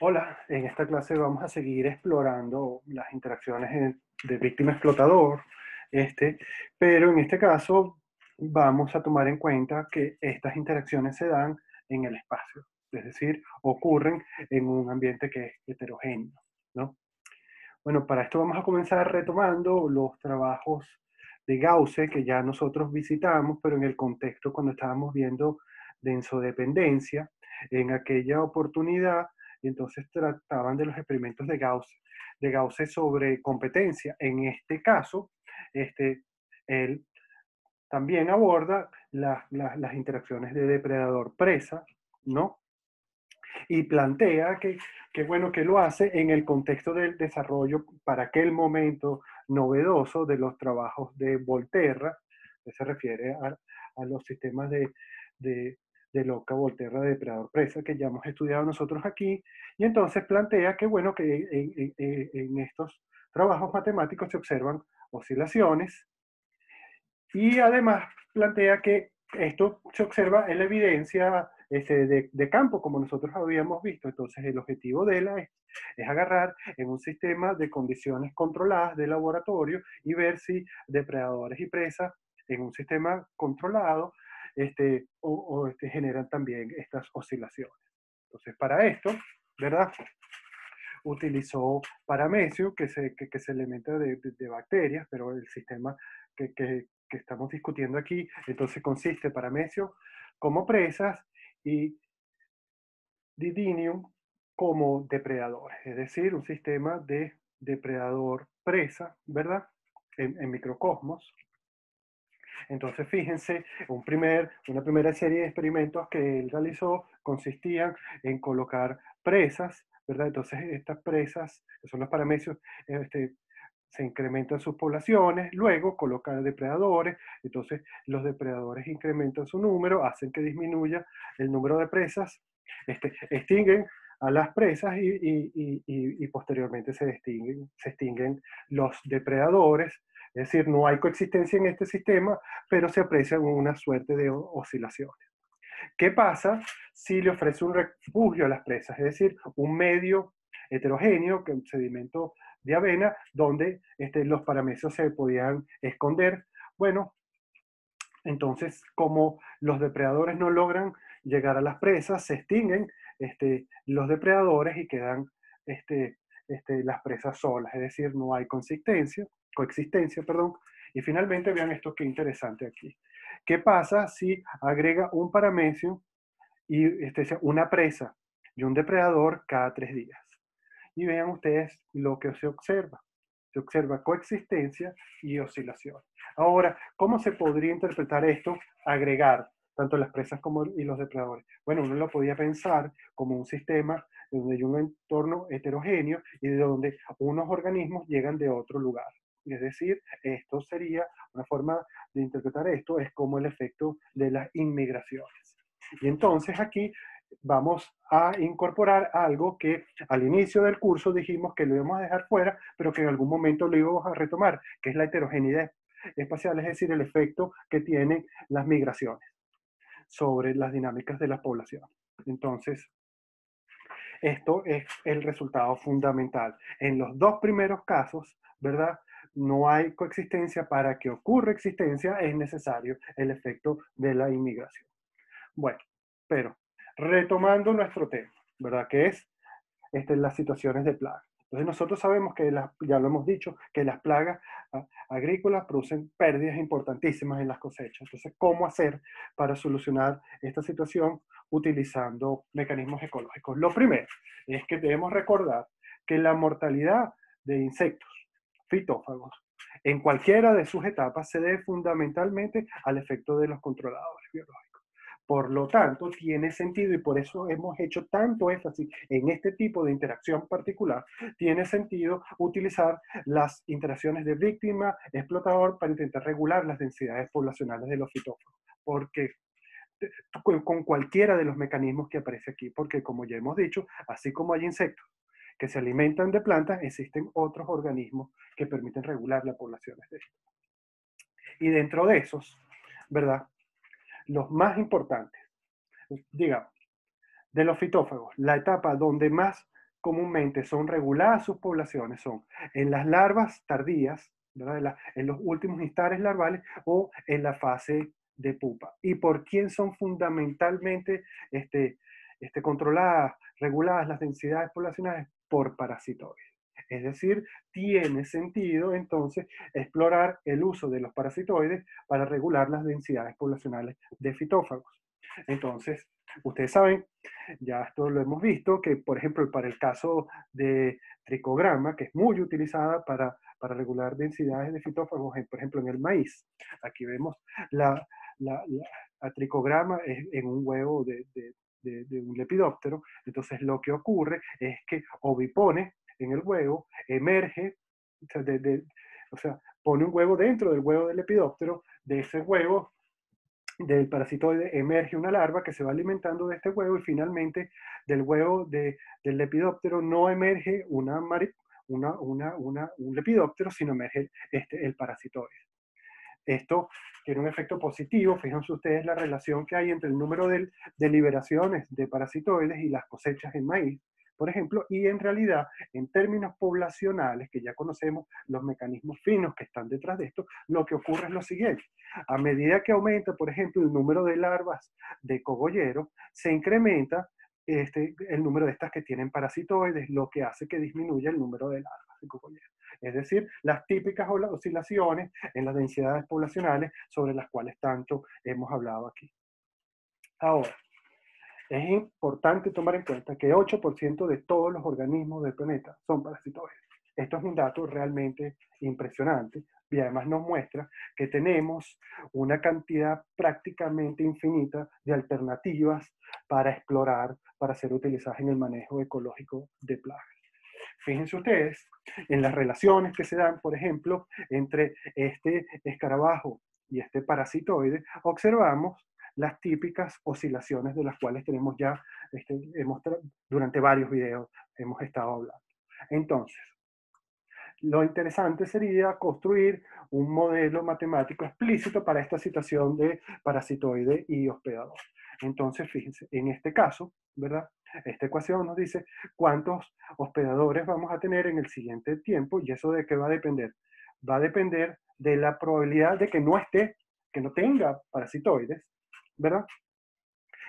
Hola, en esta clase vamos a seguir explorando las interacciones de víctima-explotador, este, pero en este caso vamos a tomar en cuenta que estas interacciones se dan en el espacio, es decir, ocurren en un ambiente que es heterogéneo, ¿no? Bueno, para esto vamos a comenzar retomando los trabajos de Gauss que ya nosotros visitamos, pero en el contexto cuando estábamos viendo densodependencia, en aquella oportunidad y entonces trataban de los experimentos de Gauss, de Gauss sobre competencia. En este caso, este, él también aborda las interacciones de depredador-presa, ¿no? Y plantea que, que, bueno, que lo hace en el contexto del desarrollo para aquel momento novedoso de los trabajos de Volterra, que se refiere a, los sistemas de, de loca, volterra, depredador, presa, que ya hemos estudiado nosotros aquí, y entonces plantea que, bueno, que en, estos trabajos matemáticos se observan oscilaciones, y además plantea que esto se observa en la evidencia este, de, campo, como nosotros habíamos visto. Entonces, el objetivo de la es, es, agarrar en un sistema de condiciones controladas de laboratorio y ver si depredadores y presas en un sistema controlado este, o, este, generan también estas oscilaciones. Entonces, para esto, ¿verdad? Utilizó paramecio, que se, que, se alimenta de, de, bacterias, pero el sistema que, que, que, estamos discutiendo aquí, entonces consiste paramecio como presas y didinium como depredadores, es decir, un sistema de depredador-presa, ¿verdad? En, microcosmos, entonces, fíjense, un primer, una primera serie de experimentos que él realizó consistían en colocar presas, ¿verdad? Entonces, estas presas, que son los paramecios, este, se incrementan sus poblaciones, luego colocan depredadores, entonces los depredadores incrementan su número, hacen que disminuya el número de presas, este, extinguen a las presas y, y, y, y posteriormente se, se extinguen los depredadores, es decir, no hay coexistencia en este sistema, pero se aprecia una suerte de oscilaciones. ¿Qué pasa si le ofrece un refugio a las presas? Es decir, un medio heterogéneo, que un sedimento de avena, donde este, los paramecios se podían esconder. Bueno, entonces, como los depredadores no logran llegar a las presas, se extinguen este, los depredadores y quedan este, las presas solas, es decir, no hay consistencia coexistencia, perdón. Y finalmente vean esto que interesante aquí. ¿Qué pasa si agrega un paramecio y este, una presa y un depredador cada tres días? Y vean ustedes lo que se observa. Se observa coexistencia y oscilación. Ahora, ¿cómo se podría interpretar esto? Agregar tanto las presas como y los depredadores. Bueno, uno lo podía pensar como un sistema donde hay un entorno heterogéneo y de donde unos organismos llegan de otro lugar. Es decir, esto sería una forma de interpretar esto, es como el efecto de las inmigraciones. Y entonces aquí vamos a incorporar algo que al inicio del curso dijimos que lo íbamos a dejar fuera, pero que en algún momento lo íbamos a retomar, que es la heterogeneidad espacial, es decir, el efecto que tienen las migraciones sobre las dinámicas de la población. Entonces, esto es el resultado fundamental. En los dos primeros casos, ¿verdad? No hay coexistencia, para que ocurra existencia es necesario el efecto de la inmigración. Bueno, pero retomando nuestro tema, ¿verdad? Que es este, las situaciones de plaga. Entonces nosotros sabemos que, ya lo hemos dicho, que las plagas ah, agrícolas producen pérdidas importantísimas en las cosechas. Entonces, ¿cómo hacer para solucionar esta situación utilizando mecanismos ecológicos? Lo primero es que debemos recordar que la mortalidad de insectos fitófagos. En cualquiera de sus etapas se debe fundamentalmente al efecto de los controladores biológicos. Por lo tanto, tiene sentido y por eso hemos hecho tanto énfasis en este tipo de interacción particular, tiene sentido utilizar las interacciones de víctima-explotador para intentar regular las densidades poblacionales de los fitófagos, porque con cualquiera de los mecanismos que aparece aquí, porque como ya hemos dicho, así como hay insectos que se alimentan de plantas, existen otros organismos que permiten regular la población de estos. Y dentro de esos, ¿verdad? Los más importantes, digamos, de los fitófagos, la etapa donde más comúnmente son reguladas sus poblaciones son en las larvas tardías, ¿verdad? En, los últimos instares larvales o en la fase de pupa. ¿Y por quién son fundamentalmente este, este, controladas, reguladas las densidades poblacionales? Por parasitoides. Es decir, tiene sentido entonces explorar el uso de los parasitoides para regular las densidades poblacionales de fitófagos. Entonces, ustedes saben, ya esto lo hemos visto, que por ejemplo para el caso de tricograma, que es muy utilizada para, para regular densidades de fitófagos, por ejemplo en el maíz, aquí vemos la, la, tricograma en un huevo de, un lepidóptero, entonces lo que ocurre es que ovipone en el huevo, emerge, o sea, pone un huevo dentro del huevo del lepidóptero, de ese huevo del parasitoide emerge una larva que se va alimentando de este huevo y finalmente del huevo del lepidóptero no emerge una, una, una, un lepidóptero, sino emerge este, el parasitoide. Esto tiene un efecto positivo, fíjense ustedes la relación que hay entre el número de, de liberaciones de parasitoides y las cosechas en maíz, por ejemplo, y en realidad, en términos poblacionales, que ya conocemos los mecanismos finos que están detrás de esto, lo que ocurre es lo siguiente. A medida que aumenta, por ejemplo, el número de larvas de cogollero, se incrementa este, el número de estas que tienen parasitoides, lo que hace que disminuya el número de larvas de cogollero. Es decir, las típicas oscilaciones en las densidades poblacionales sobre las cuales tanto hemos hablado aquí. Ahora, es importante tomar en cuenta que 8% de todos los organismos del planeta son parasitoides. Esto es un dato realmente impresionante y además nos muestra que tenemos una cantidad prácticamente infinita de alternativas para explorar, para ser utilizadas en el manejo ecológico de plagas. Fíjense ustedes en las relaciones que se dan, por ejemplo, entre este escarabajo y este parasitoide, observamos las típicas oscilaciones de las cuales tenemos ya, este, hemos, durante varios videos hemos estado hablando. Entonces, lo interesante sería construir un modelo matemático explícito para esta situación de parasitoide y hospedador. Entonces, fíjense, en este caso, ¿verdad? Esta ecuación nos dice cuántos hospedadores vamos a tener en el siguiente tiempo y eso de qué va a depender. Va a depender de la probabilidad de que no esté, que no tenga parasitoides, ¿verdad?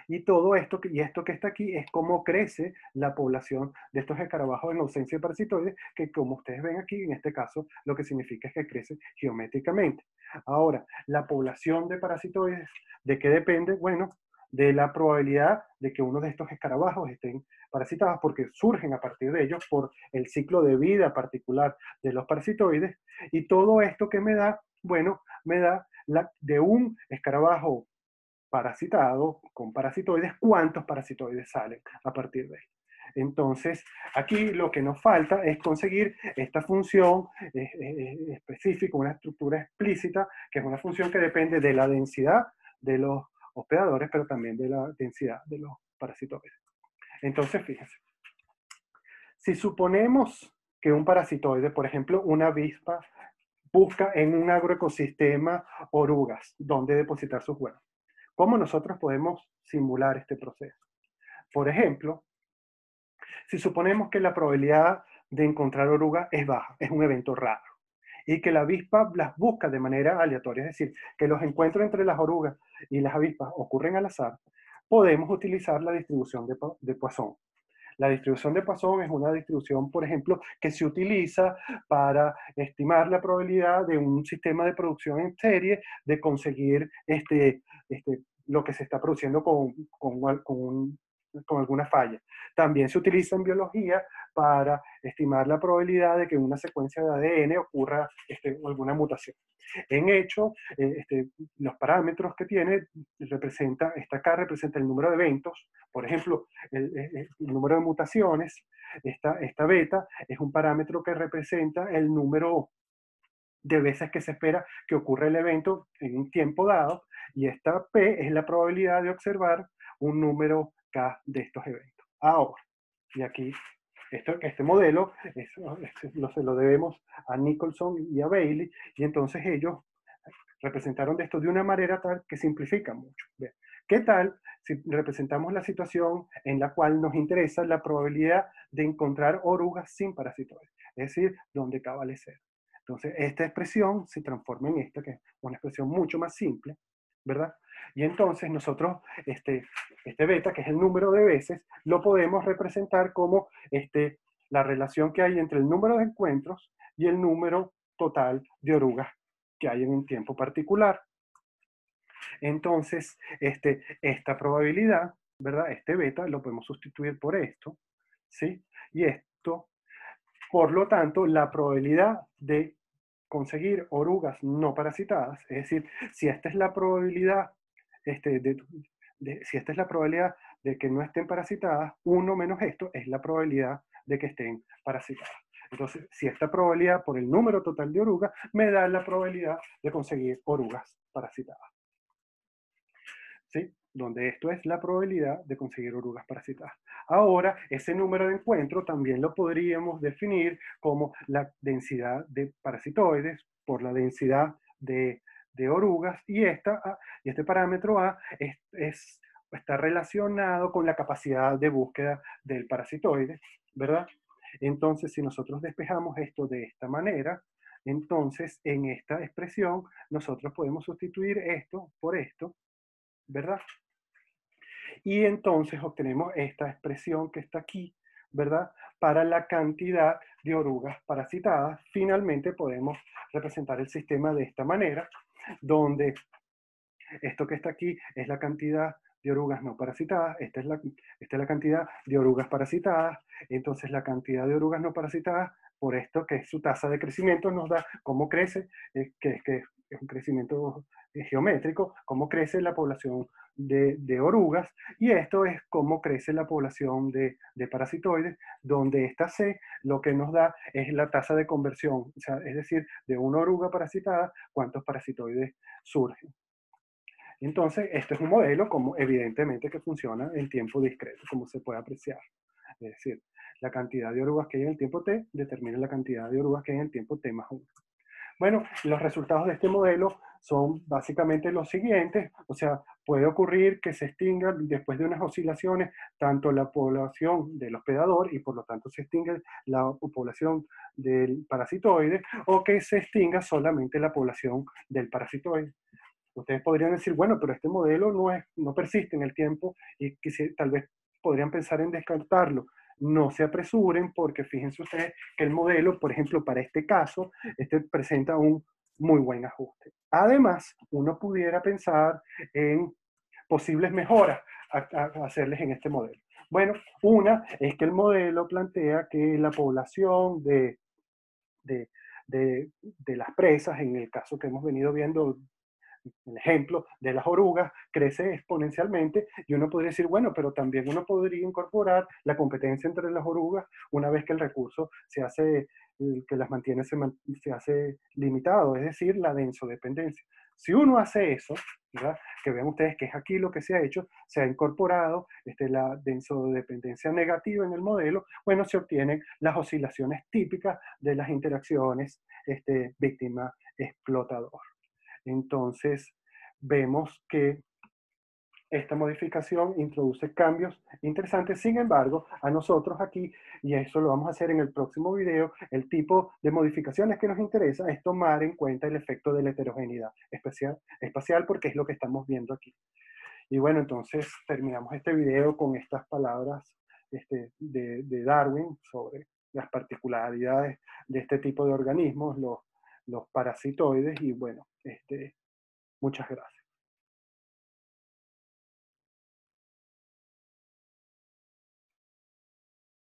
Y todo esto, y esto que está aquí es cómo crece la población de estos escarabajos en ausencia de parasitoides, que como ustedes ven aquí, en este caso, lo que significa es que crece geométricamente. Ahora, la población de parasitoides, ¿de qué depende? Bueno, de la probabilidad de que uno de estos escarabajos estén parasitados, porque surgen a partir de ellos por el ciclo de vida particular de los parasitoides. Y todo esto que me da, bueno, me da la, de un escarabajo parasitado con parasitoides, cuántos parasitoides salen a partir de ahí. Entonces, aquí lo que nos falta es conseguir esta función específica, una estructura explícita, que es una función que depende de la densidad de los hospedadores, pero también de la densidad de los parasitoides. Entonces, fíjense, si suponemos que un parasitoide, por ejemplo, una avispa, busca en un agroecosistema orugas donde depositar sus huevos, ¿Cómo nosotros podemos simular este proceso? Por ejemplo, si suponemos que la probabilidad de encontrar oruga es baja, es un evento raro, y que la avispa las busca de manera aleatoria, es decir, que los encuentros entre las orugas y las avispas ocurren al azar, podemos utilizar la distribución de, de Poisson. La distribución de Poisson es una distribución, por ejemplo, que se utiliza para estimar la probabilidad de un sistema de producción en serie de conseguir este, este, lo que se está produciendo con, con, con, con alguna falla. También se utiliza en biología para estimar la probabilidad de que una secuencia de ADN ocurra este, alguna mutación. En hecho, eh, este, los parámetros que tiene, representa, esta acá representa el número de eventos, por ejemplo, el, número de mutaciones, esta, esta beta es un parámetro que representa el número de veces que se espera que ocurra el evento en un tiempo dado, y esta P es la probabilidad de observar un número De estos eventos. Ahora, y aquí este modelo lo, se lo debemos a Nicholson y a Bailey, y entonces ellos representaron esto de una manera tal que simplifica mucho. ¿Qué tal si representamos la situación en la cual nos interesa la probabilidad de encontrar orugas sin parasitoides? Es decir, donde cabale cero. Entonces, esta expresión se transforma en esta, que es una expresión mucho más simple, ¿verdad? Y entonces nosotros, este, este beta, que es el número de veces, lo podemos representar como este, la relación que hay entre el número de encuentros y el número total de orugas que hay en un tiempo particular. Entonces, este, esta probabilidad, ¿verdad? Este beta lo podemos sustituir por esto, ¿sí? Y esto, por lo tanto, la probabilidad de conseguir orugas no parasitadas, es decir, si esta es la probabilidad, este, de, si esta es la probabilidad de que no estén parasitadas, uno menos esto es la probabilidad de que estén parasitadas. Entonces, si esta probabilidad por el número total de orugas me da la probabilidad de conseguir orugas parasitadas. ¿Sí? Donde esto es la probabilidad de conseguir orugas parasitadas. Ahora, ese número de encuentro también lo podríamos definir como la densidad de parasitoides por la densidad de, orugas y, esta, ah, y este parámetro A es, está relacionado con la capacidad de búsqueda del parasitoide, ¿verdad? Entonces, si nosotros despejamos esto de esta manera, entonces en esta expresión nosotros podemos sustituir esto por esto, ¿verdad? Y entonces obtenemos esta expresión que está aquí, ¿verdad? Para la cantidad de orugas parasitadas. Finalmente podemos representar el sistema de esta manera, donde esto que está aquí es la cantidad de orugas no parasitadas, esta es, la, esta es la cantidad de orugas parasitadas, entonces la cantidad de orugas no parasitadas, por esto que es su tasa de crecimiento, nos da cómo crece, eh, que, que, es un crecimiento eh, geométrico, cómo crece la población de, orugas, y esto es cómo crece la población de, de, parasitoides, donde esta C lo que nos da es la tasa de conversión, es decir, de una oruga parasitada, cuántos parasitoides surgen. Entonces, este es un modelo como evidentemente que funciona en tiempo discreto, como se puede apreciar. Es decir, la cantidad de orugas que hay en el tiempo t determina la cantidad de orugas que hay en el tiempo t más 1. Bueno, los resultados de este modelo son básicamente los siguientes, o sea, puede ocurrir que se extinga después de unas oscilaciones tanto la población del hospedador y por lo tanto se extingue la población del parasitoide o que se extinga solamente la población del parasitoide. Ustedes podrían decir, bueno, pero este modelo no, es, no persiste en el tiempo y que tal vez podrían pensar en descartarlo. No se apresuren porque fíjense ustedes que el modelo, por ejemplo, para este caso, este presenta un muy buen ajuste. Además, uno pudiera pensar en posibles mejoras a, hacerles en este modelo. Bueno, una es que el modelo plantea que la población de, de, de, las presas, en el caso que hemos venido viendo el ejemplo de las orugas crece exponencialmente y uno podría decir, bueno, pero también uno podría incorporar la competencia entre las orugas una vez que el recurso se hace, que las mantiene se, hace limitado, es decir, la densodependencia. Si uno hace eso, que vean ustedes que es aquí lo que se ha hecho, se ha incorporado este, la densodependencia negativa en el modelo, bueno, se obtienen las oscilaciones típicas de las interacciones este, víctima-explotador. Entonces, vemos que esta modificación introduce cambios interesantes. Sin embargo, a nosotros aquí, y eso lo vamos a hacer en el próximo video, el tipo de modificaciones que nos interesa es tomar en cuenta el efecto de la heterogeneidad espacial, espacial porque es lo que estamos viendo aquí. Y bueno, entonces terminamos este video con estas palabras este, de, de Darwin sobre las particularidades de este tipo de organismos, los los parasitoides y bueno, este, muchas gracias.